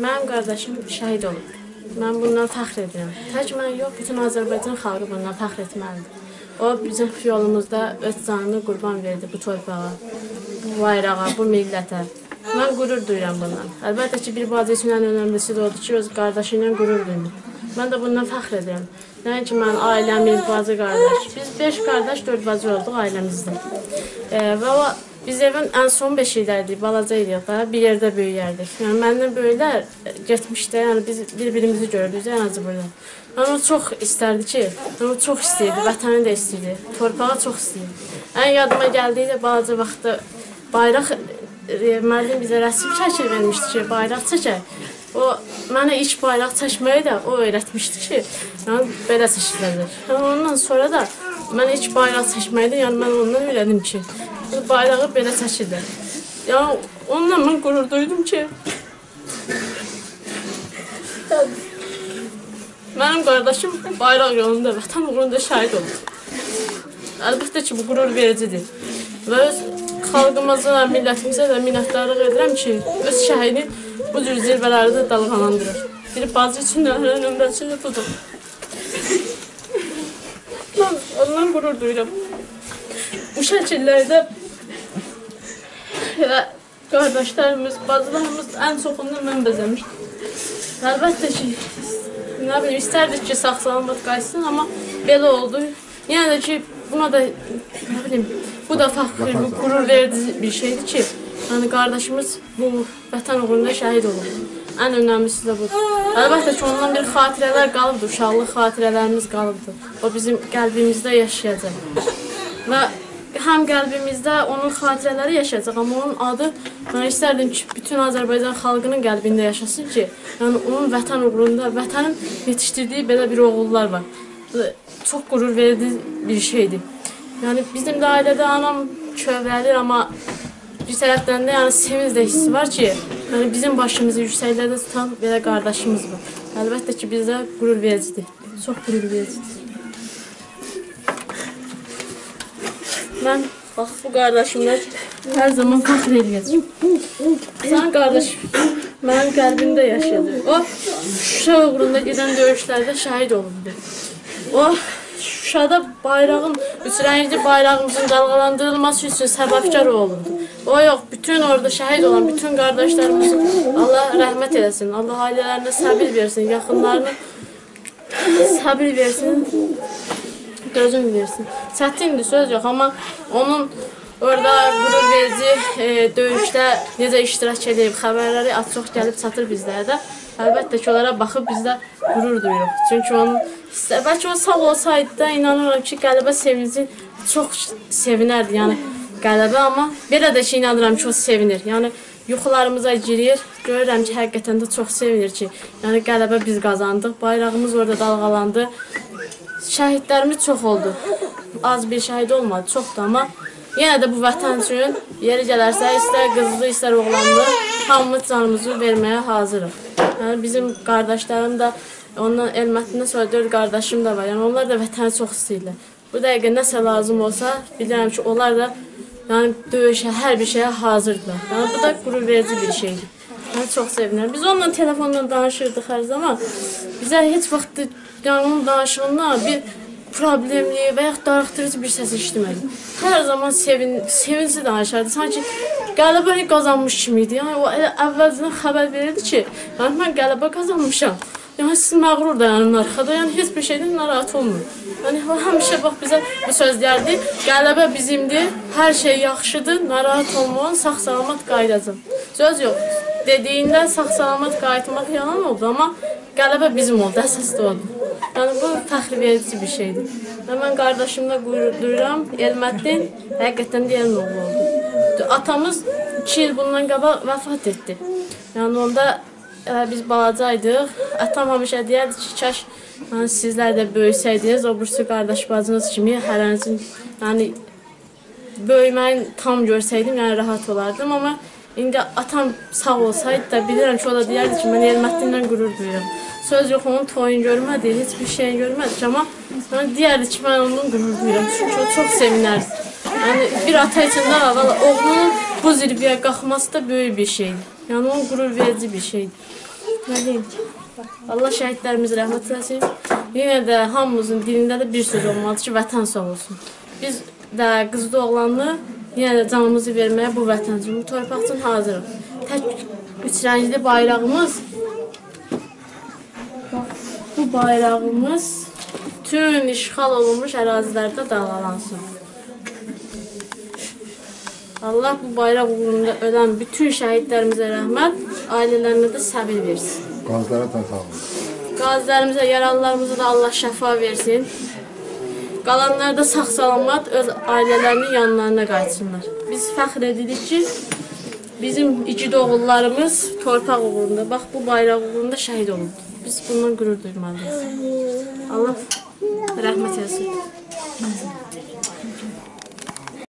Mənim qardaşım şəhid olub. Mən bundan fəxr edirəm. Tək mən yox, bütün Azərbaycan xalqı bundan fəxr etməlidir. O bizim yolumuzda öz canını qurban verdi bu torpağa, bu bayrağa, bu millətə. Mən qürur duyuram bundan. Əlbəttə ki, bir bacı üçün ən önəmlisi də odur ki, öz qardaşı ilə qürur duyur. Mən də bundan fəxr edirəm. Nəinki mən, ailəmiz, bacı, qardaş. Biz 5 qardaş, 4 bacı olduq ailəmizdə. E, və o Biz evin ən son beşiklərdik, balaca idik da, bir yerdə böyüyərdik. Yəni məndən böyüklər getmişdə, yəni biz bir-birimizi görürdük ən azı burada. Yəni o çox istərdi ki, yəni o çox istəyirdi, vətəni də istəyirdi, torpağı çox istəyirdi. Ən yadıma gəldikdə balaca vaxtda bayraq e, müəllim bizə rəsm şəkil vermişdi ki, bayraq çəkək. O mənə ilk bayraq çəkməyi də o öyrətmişdi ki, yəni belə çəkiləcək. Yəni ondan sonra da mən ilk bayraq çəkməyi də yəni mən ondan öyrəndim ki, bayrağı belə çəkilir. Yəni onunla mən qürur duydum ki, mənim qardaşım bayraq yolunda, vətən uğrunda şəhid oldu. Əlbəttə ki, bu qürur vericidir. Və öz xalqımıza, millətimizə də minnətdarlıq edirəm ki, öz şəhidi bu cür zirvələrdə dalğalandırır. Bir bacı üçün hər nömrəsi də budur. Mən ondan qürur duyuram. Bu şəkillərdə və qardaşlarımız, bacılarımız ən çoxunu mən bəzəmişdim. Əlbəttə ki, nə bilim, istərdik ki, sağ-salamat qayıtsın, amma belə oldu. Yəni də ki, buna da, nə bilim, bu da fəxr, bu qürur verici bir şeydir ki, yəni qardaşımız bu vətən uğrunda şəhid olub. Ən önəmlisi də budur. Əlbəttə ki, ondan bir xatirələr qalıbdır, uşaqlıq xatirələrimiz qalıbdır. O bizim qəlbimizdə yaşayacaq. Və həm qəlbimizdə onun xatirələri yaşayacaq, amma onun adı mən istərdim ki, bütün Azərbaycan xalqının qəlbində yaşasın ki, yəni onun vətən uğrunda, vətənin yetişdirdiyi belə bir oğullar var. Çox qürur verici bir şeydir. Yəni bizim də ailədə anam kövrəlir, amma bir tərəfdən də yəni sevinc də hissi var ki, yəni bizim başımızı yüksəklərdə tutan belə qardaşımız var. Əlbəttə ki, bizə qürur vericidir. Çox qürur vericidir. Mən bax bu qardaşımla hər zaman fəxr eləyəcəm. Sən qardaş mənim qəlbimdə yaşayacaq. O Şuşa uğrunda gedən döyüşlərdə şəhid olundu. O Şuşada bayrağın, üç rəngli bayrağımızın dalğalandırılması üçün səbəbkar olundu. O yox, bütün orada şəhid olan bütün qardaşlarımızın Allah rəhmət eləsin. Allah ailələrinə səbir versin, yaxınlarına səbir versin gözüm versin. Çətindir söz yox, amma onun orada qürur verici e, döyüşdə necə iştirak edib, xəbərləri az çox gəlib çatır bizlərə də. Əlbəttə ki, onlara baxıb biz də qürur duyuruq. Çünki onun bəlkə o sağ olsaydı da inanıram ki, qələbə sevinci çox sevinərdi. Yəni qələbə, amma belə də ki, inanıram ki, o sevinir. Yəni yuxularımıza girir. Görürəm ki, həqiqətən də çox sevinir ki, yəni qələbə biz qazandıq. Bayrağımız orada dalğalandı. Şəhidlərimiz çox oldu. Az bir şəhid olmadı, çoxdur, amma yenə də bu vətən üçün yeri gələrsə, istər qızlı, istər oğlanlı, hamımız canımızı verməyə hazırıq. Yəni bizim qardaşlarım da ondan elmətindən sonra dörd qardaşım da var. Yəni onlar da vətəni çox istəyirlər. Bu dəqiqə nəsə lazım olsa, bilirəm ki, onlar da yəni döyüşə, hər bir şeyə hazırdılar. Yəni bu da qürur verici bir şeydir. Mən çox sevinirəm. Biz onunla telefonla danışırdıq hər zaman. Bizə heç vaxt yəni onun danışığından bir problemli və ya darıxdırıcı bir səs eşitmədim. Hər zaman sevin, sevinçli danışardı. Sanki qələbəni qazanmış kimi idi. Yəni o əvvəlcədən xəbər verirdi ki, yəni mən qələbə qazanmışam. Yəni siz məğrur dayanın arxada, yəni heç bir şeydən narahat olmayın. Yəni həmişə bax bizə bu söz deyərdi, qələbə bizimdir, hər şey yaxşıdır, narahat olmayın, sağ-salamat qayıdacam. Söz yox. Dediyində sağ-salamat qayıtmaq yalan oldu, amma qələbə bizim oldu, əsas da oldu. Yəni bu fəxr verici bir şeydir. Və mən qardaşımla qürur duyuram. Elməddin həqiqətən də elm oğlu oldu. Atamız 2 il bundan qabaq vəfat etdi. Yəni onda biz balacaydıq. Atam həmişə deyərdi ki, kaş yəni, sizlər də böyüsəydiniz, o birisi qardaş bacınız kimi hərənizin yəni böyüməyin tam görsəydim, yəni rahat olardım, amma indi atam sağ olsaydı da bilirəm ki, o da deyərdi ki, mən Elməddinlə qürur duyuram. Söz yox, onun toyunu görmədik, heç bir şey görmədik, amma yəni, deyərdi ki, mən ondan qürur duyuram, çünki o çox sevinərdi. Yəni, bir ata üçün də valla oğlunun bu zirvəyə qalxması da böyük bir şeydir. Yəni, onun qürur verici bir şeydir. Nə deyim ki? Allah şəhidlərimizə rəhmət eləsin. Yenə də hamımızın dilində də bir söz olmalıdır ki, vətən sağ olsun. Biz də qızlı oğlanlı yenə də canımızı verməyə bu vətən üçün, bu torpaq üçün hazırıq. Tək üç rəngli bayrağımız bu bayrağımız bütün işğal olunmuş ərazilərdə dalğalansın. Allah bu bayraq uğrunda ölən bütün şəhidlərimizə rəhmət, ailələrinə də səbir versin. Qazlara da sağ olun. Qazilərimizə, yaralılarımıza da Allah şəfa versin. Qalanlar da sağ-salamat öz ailələrinin yanlarına qayıtsınlar. Biz fəxr edirik ki, bizim igid oğullarımız torpaq uğrunda, bax bu bayraq uğrunda şəhid olub. Biz bundan qürur duymalıyıq. Allah rəhmət eləsin.